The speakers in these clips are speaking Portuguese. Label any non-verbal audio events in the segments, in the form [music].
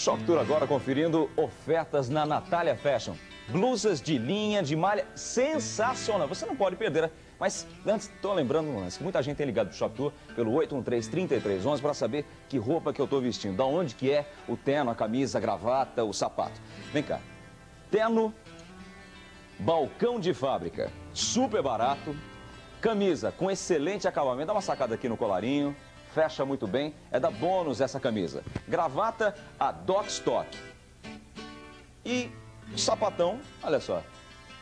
Shock Tour agora conferindo ofertas na Natália Fashion. Blusas de linha, de malha, sensacional. Você não pode perder, né? Mas antes, estou lembrando um lance, que muita gente tem ligado pro Shock Tour pelo 813-3311 para saber que roupa que eu estou vestindo, da onde que é o terno, a camisa, a gravata, o sapato. Vem cá, terno, balcão de fábrica, super barato, camisa com excelente acabamento, dá uma sacada aqui no colarinho, fecha muito bem, é da bônus essa camisa. Gravata, a Doc Stock. E sapatão, olha só,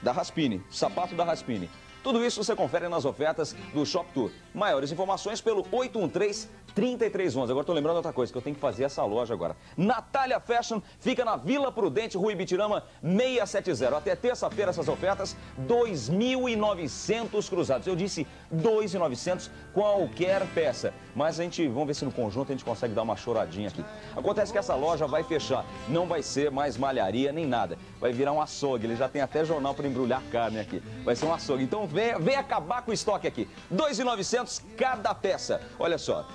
da Raspini, sapato da Raspini. Tudo isso você confere nas ofertas do Shop Tour. Maiores informações pelo 813 3311. Agora estou lembrando outra coisa, que eu tenho que fazer essa loja agora. Natália Fashion fica na Vila Prudente, Rua Ibitirama 670. Até terça-feira essas ofertas, 2.900 cruzados. Eu disse 2.900 qualquer peça. Mas a gente, vamos ver se no conjunto a gente consegue dar uma choradinha aqui. Acontece que essa loja vai fechar. Não vai ser mais malharia nem nada. Vai virar um açougue. Ele já tem até jornal para embrulhar carne aqui. Vai ser um açougue. Então vem, vem acabar com o estoque aqui. 2.900 cada peça. Olha só.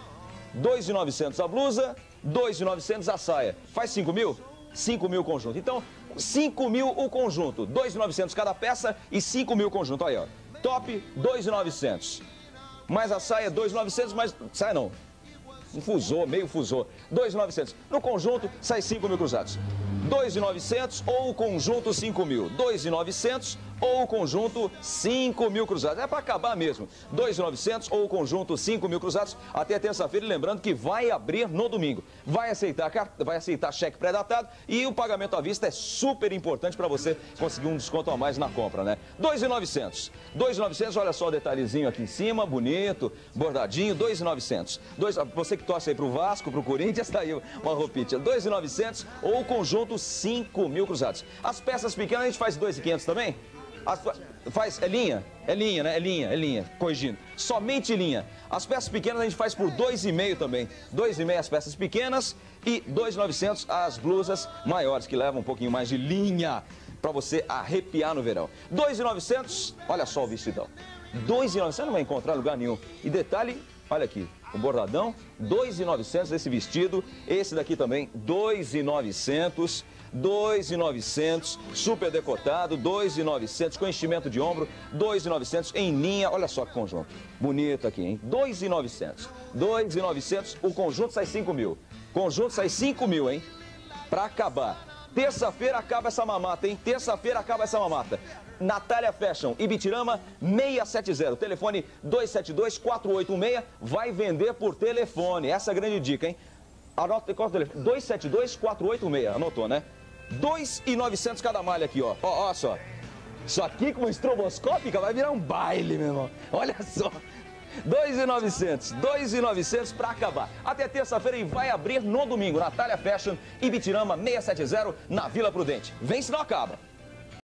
2.900 a blusa, 2.900 a saia. Faz 5 mil? 5 mil o conjunto. Então, 5 mil o conjunto. 2.900 cada peça e 5 mil o conjunto. Aí, ó. Top, 2.900. Mais a saia, 2.900, mas... Saia não. Um fusor, meio fusor. 2.900. No conjunto, sai 5 mil cruzados. 2.900 ou o conjunto 5 mil. 2.900 ou o conjunto 5 mil cruzados. É para acabar mesmo. 2.900 ou o conjunto 5 mil cruzados até terça-feira. Lembrando que vai abrir no domingo. Vai aceitar, vai aceitar cheque pré-datado e o pagamento à vista é super importante para você conseguir um desconto a mais na compra, né? 2.900. 2.900, olha só o detalhezinho aqui em cima, bonito, bordadinho, 2.900. Você que torce aí pro Vasco, pro Corinthians, [laughs] tá aí uma roupinha. 2.900 ou o conjunto 5 mil cruzados. As peças pequenas a gente faz 2.500 também? As, faz, é linha? É linha, né? É linha, é linha, corrigindo. Somente linha. As peças pequenas a gente faz por 2,5 também. 2,5 as peças pequenas e 2,900 as blusas maiores, que levam um pouquinho mais de linha para você arrepiar no verão. 2,900, olha só o vestidão. 2,900 você não vai encontrar lugar nenhum. E detalhe, olha aqui, o bordadão, 2,900 esse vestido. Esse daqui também, 2,900. 2,900, super decotado, 2,900, com enchimento de ombro, 2,900 em linha, olha só que conjunto, bonito aqui, hein? 2,900, 2,900, o conjunto sai 5 mil, conjunto sai 5 mil, hein? Pra acabar. Terça-feira acaba essa mamata, hein? Terça-feira acaba essa mamata. Natália Fashion, Ibitirama 670, telefone 272-4816, vai vender por telefone. Essa é a grande dica, hein? Anota qual é o telefone? 272-4816, anotou, né? 2,900 cada malha aqui, ó. Ó, ó só. Isso aqui com estroboscópica vai virar um baile, meu irmão. Olha só. 2,900, 2,900 para acabar. Até terça-feira e vai abrir no domingo. Natália Fashion, Ibitirama 670, na Vila Prudente. Vem se não acaba.